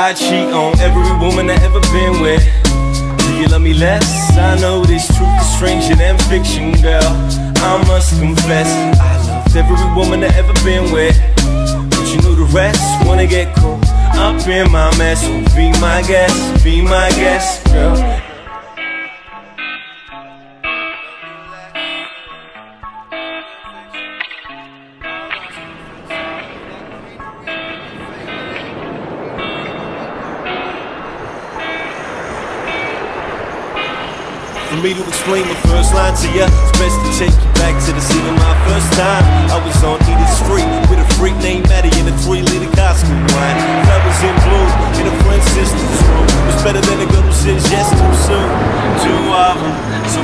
I cheat on every woman I ever been with. Do you love me less? I know this truth is stranger than fiction, girl. I must confess, I loved every woman I ever been with. But you know the rest wanna get caught up in my mess. Be my guest, be my guest, girl. For me to explain the first line to ya, it's best to take you back to the scene of my first time. I was on Edith Street with a freak named Maddie in a three-liter costume wine. In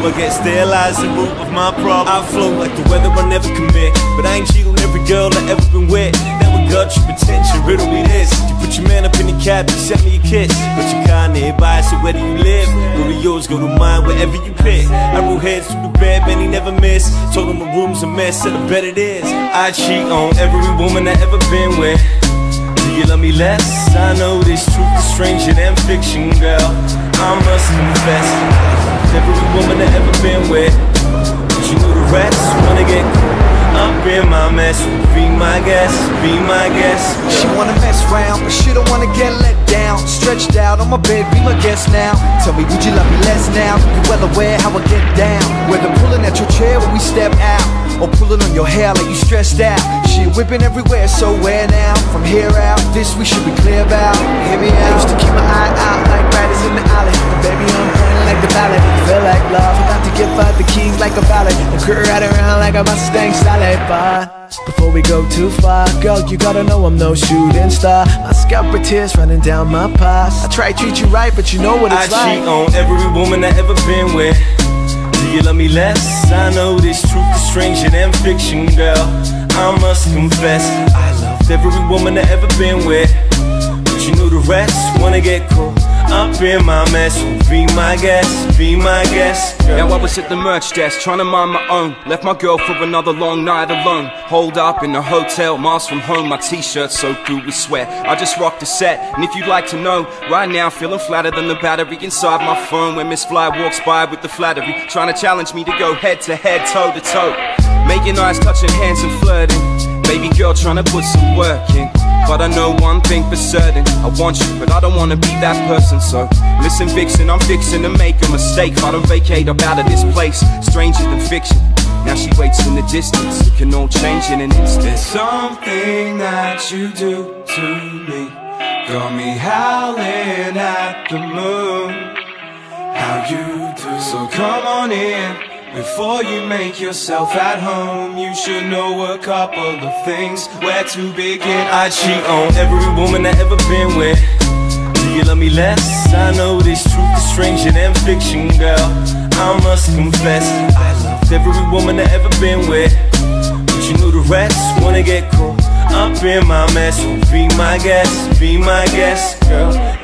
I get sterilized the root of my problem. I float like the weather, I never commit, but I ain't cheat on every girl I ever been with. Would gut your potential, riddle me this. You put your man up in the cab, you sent me a kiss, but you kinda nearby, so where do you live? Go to yours, go to mine, wherever you pick. I roll heads through the bed, man, he never miss. Told him my room's a mess, said I bet it is. I cheat on every woman I ever been with. You love me less? I know this truth is stranger than fiction, girl. I must confess, every woman I ever been with. But you know the rest wanna get up in my mess. Be my guest, be my guest. She wanna mess around, but she don't wanna get let down. Stretched out on my bed, be my guest now. Tell me, would you love me less now? You well aware how I get down. Whether pulling at your chair when we step out, or pulling on your hair like you stressed out. She whipping everywhere, so where now? From here out, this we should be clear about. Hear me out. I used to keep my eye out like riders in the alley. But baby, I'm playing like the ballad. Feel like love, about to give her the keys like a ballad. And crew ride around like a Mustang Sally, but. Before we go too far, girl, you gotta know I'm no shooting star. My scalp with tears running down my past. I try to treat you right, but you know what I it's like. cheat on every woman I ever been with. You love me less? I know this truth is stranger than fiction, girl. I must confess, I loved every woman I ever been with. But you know the rest wanna get caught up in my mess. Be my guest, be my guest. Now I was at the merch desk trying to mind my own. Left my girl for another long night alone. Holed up in a hotel, miles from home. My t-shirt soaked through with sweat. I just rocked the set, and if you'd like to know, right now feeling flatter than the battery inside my phone. When Miss Fly walks by with the flattery, trying to challenge me to go head to head, toe to toe. Making eyes, touching hands and flirting. Baby girl trying to put some work in. But I know one thing for certain I want you, but I don't wanna be that person. So listen vixen, I'm fixing to make a mistake. I don't vacate up out of this place. Stranger than fiction Now she waits in the distance. It can all change in an instant. Something that you do to me. Got me howling at the moon. How you do So come on in Before you make yourself at home You should know a couple of things Where to begin I cheat on every woman I ever been with. Do you love me less? I know this truth is stranger than fiction, girl. I must confess, I loved every woman I ever been with. But you know the rest wanna get caught up in my mess. Be my guest, be my guest, girl.